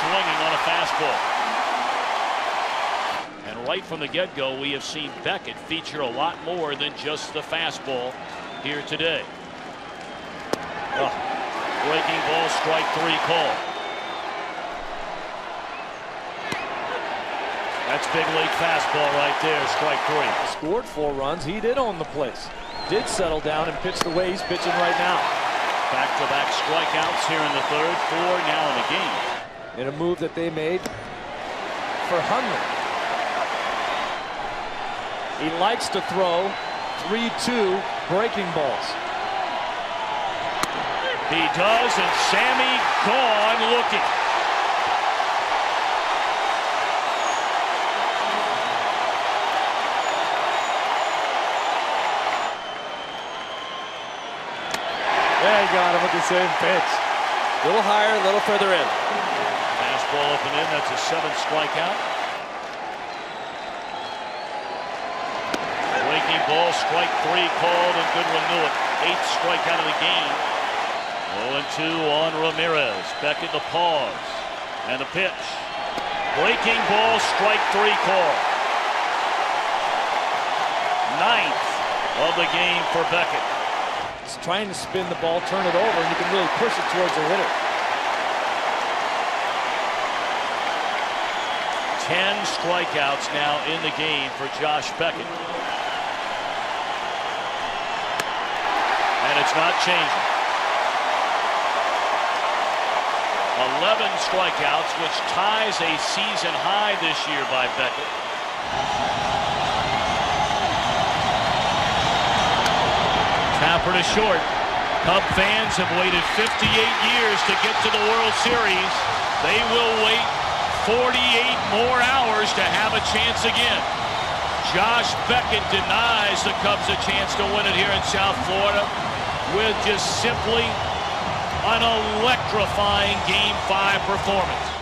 swinging on a fastball. And right from the get-go, we have seen Beckett feature a lot more than just the fastball here today. Oh, breaking ball, strike three call. That's big league fastball right there, strike three. Scored four runs. He did own the place. Did settle down and pitch the way he's pitching right now. Back-to-back strikeouts here in the third, four now in the game. In a move that they made for Hunter. He likes to throw 3-2 breaking balls. He does, and Sammy gone looking. Yeah, he got him with the same pitch. A little higher, a little further in. Fastball up and in. That's a seventh strikeout. Breaking ball, strike three called, and Goodwin knew it. Eighth strikeout of the game. 0 2 on Ramirez. Beckett the pause. And the pitch. Breaking ball, strike three call. Ninth of the game for Beckett. He's trying to spin the ball, turn it over, and you can really push it towards the hitter. Ten strikeouts now in the game for Josh Beckett. And it's not changing. 11 strikeouts, which ties a season high this year by Beckett. Tapper to short. Cub fans have waited 58 years to get to the World Series. They will wait 48 more hours to have a chance again. Josh Beckett denies the Cubs a chance to win it here in South Florida with just simply an electrifying Game 5 performance.